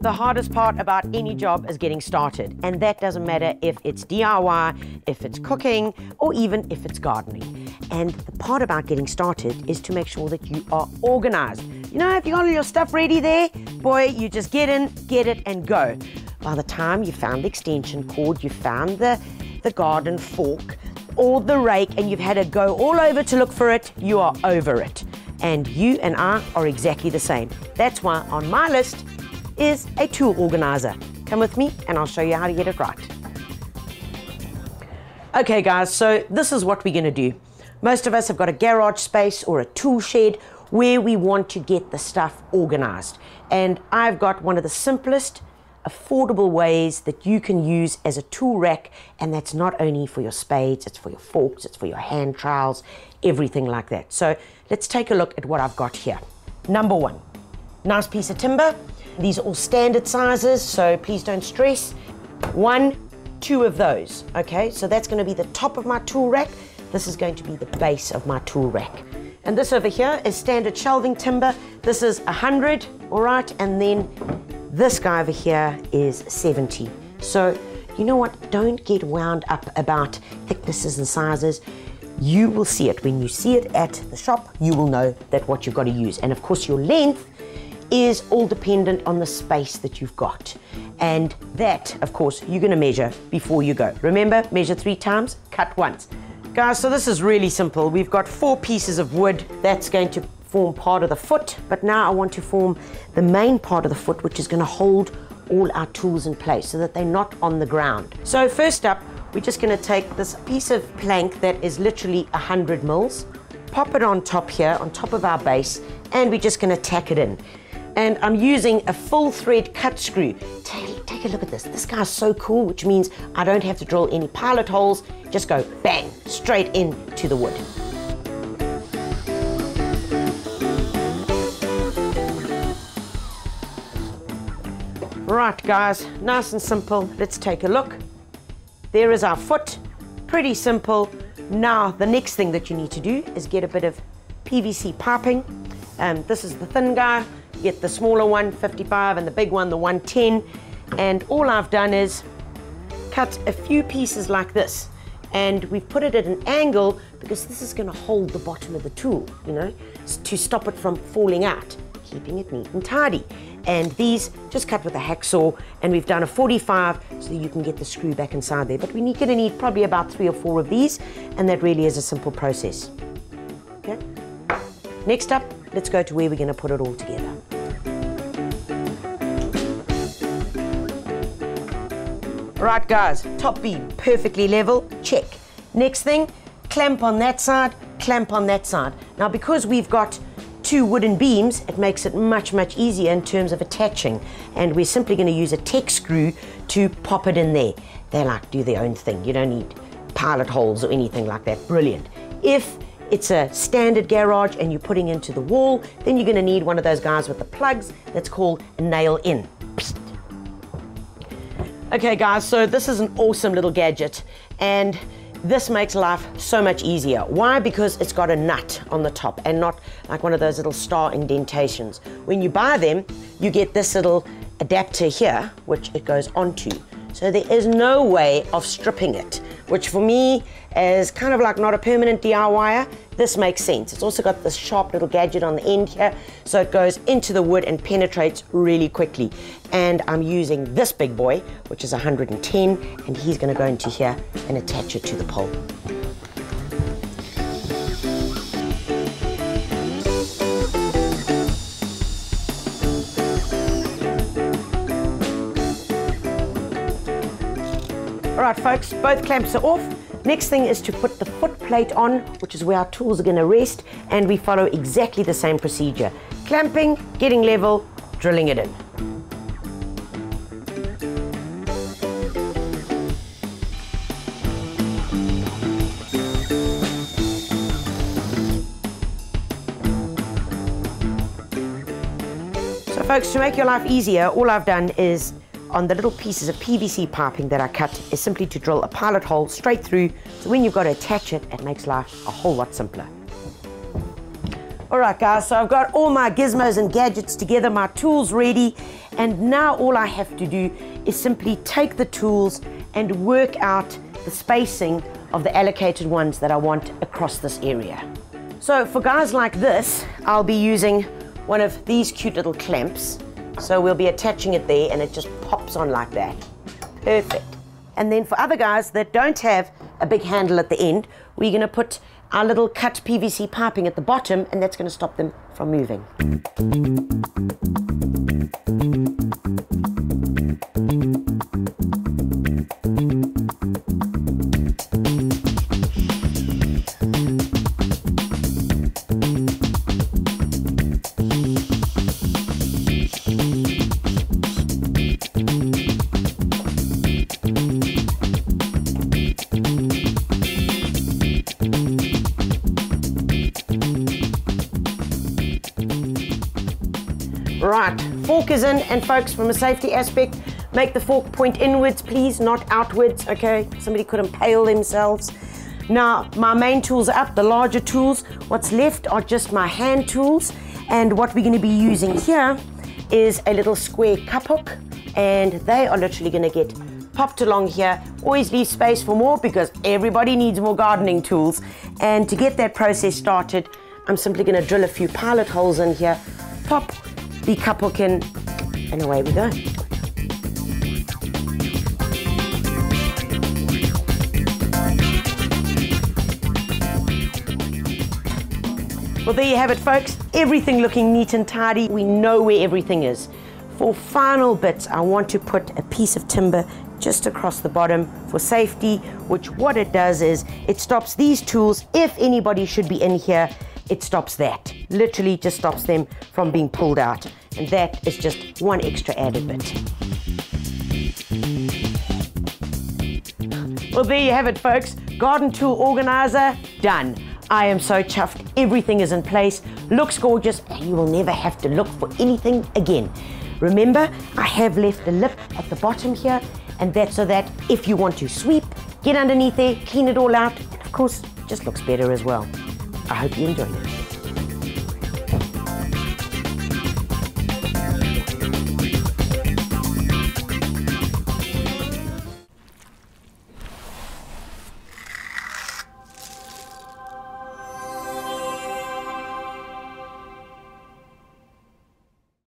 The hardest part about any job is getting started, and that doesn't matter if it's DIY, if it's cooking, or even if it's gardening. And the part about getting started is to make sure that you are organized. You know, if you got all your stuff ready there, boy, you just get in, get it, and go. By the time you found the extension cord, you found the, the garden fork, or the rake, and you've had to go all over to look for it, you are over it. And you and I are exactly the same. That's why on my list is a tool organizer. Come with me and I'll show you how to get it right. Okay guys, so this is what we're gonna do. Most of us have got a garage space or a tool shed where we want to get the stuff organized. And I've got one of the simplest, affordable ways that you can use as a tool rack. And that's not only for your spades, it's for your forks, it's for your hand trowels, everything like that. So let's take a look at what I've got here. Number one, nice piece of timber. These are all standard sizes, so please don't stress. One, two of those, okay? So that's gonna be the top of my tool rack. This is going to be the base of my tool rack. And this over here is standard shelving timber. This is 100, all right? And then this guy over here is 70. So you know what? Don't get wound up about thicknesses and sizes you will see it. When you see it at the shop, you will know that what you've got to use. And of course, your length is all dependent on the space that you've got. And that, of course, you're going to measure before you go. Remember, measure three times, cut once. Guys, so this is really simple. We've got four pieces of wood that's going to form part of the foot, but now I want to form the main part of the foot, which is going to hold all our tools in place so that they're not on the ground. So first up, we're just going to take this piece of plank that is literally 100 mils, pop it on top here, on top of our base, and we're just going to tack it in. And I'm using a full thread cut screw. Take, take a look at this. This guy's so cool, which means I don't have to drill any pilot holes. Just go bang, straight into the wood. Right, guys, nice and simple. Let's take a look. There is our foot, pretty simple. Now, the next thing that you need to do is get a bit of PVC piping. Um, this is the thin guy, get the smaller one, 55, and the big one, the 110. And all I've done is cut a few pieces like this. And we've put it at an angle because this is gonna hold the bottom of the tool, you know, to stop it from falling out, keeping it neat and tidy and these just cut with a hacksaw and we've done a 45 so you can get the screw back inside there. But we're going to need probably about three or four of these and that really is a simple process. Okay? Next up let's go to where we're going to put it all together. Right guys top beam perfectly level check. Next thing clamp on that side clamp on that side. Now because we've got two wooden beams, it makes it much, much easier in terms of attaching. And we're simply going to use a Tek screw to pop it in there. They like do their own thing. You don't need pilot holes or anything like that. Brilliant. If it's a standard garage and you're putting into the wall, then you're going to need one of those guys with the plugs that's called nail in. Okay guys, so this is an awesome little gadget and this makes life so much easier. Why? Because it's got a nut on the top and not like one of those little star indentations. When you buy them, you get this little adapter here, which it goes onto. So there is no way of stripping it, which for me is kind of like not a permanent DIYer. This makes sense. It's also got this sharp little gadget on the end here, so it goes into the wood and penetrates really quickly. And I'm using this big boy, which is 110, and he's gonna go into here and attach it to the pole. All right, folks, both clamps are off. Next thing is to put the foot plate on, which is where our tools are going to rest, and we follow exactly the same procedure. Clamping, getting level, drilling it in. So folks, to make your life easier, all I've done is on the little pieces of PVC piping that I cut is simply to drill a pilot hole straight through so when you've got to attach it, it makes life a whole lot simpler. All right, guys, so I've got all my gizmos and gadgets together, my tools ready, and now all I have to do is simply take the tools and work out the spacing of the allocated ones that I want across this area. So for guys like this, I'll be using one of these cute little clamps. So we'll be attaching it there and it just pops on like that. Perfect. And then for other guys that don't have a big handle at the end, we're gonna put our little cut PVC piping at the bottom and that's going to stop them from moving. In, and folks, from a safety aspect, make the fork point inwards, please, not outwards, okay? Somebody could impale themselves. Now, my main tools are up, the larger tools. What's left are just my hand tools, and what we're gonna be using here is a little square cup hook, and they are literally gonna get popped along here. Always leave space for more because everybody needs more gardening tools. And to get that process started, I'm simply gonna drill a few pilot holes in here, pop the cup hook in, and away we go. Well, there you have it, folks. Everything looking neat and tidy. We know where everything is. For final bits, I want to put a piece of timber just across the bottom for safety, which what it does is it stops these tools, if anybody should be in here, it stops that. Literally just stops them from being pulled out. And that is just one extra added bit. Well, there you have it, folks. Garden tool organizer, done. I am so chuffed. Everything is in place, looks gorgeous, and you will never have to look for anything again. Remember, I have left a lip at the bottom here, and that's so that if you want to sweep, get underneath there, clean it all out, and of course, just looks better as well. I hope you enjoyed it.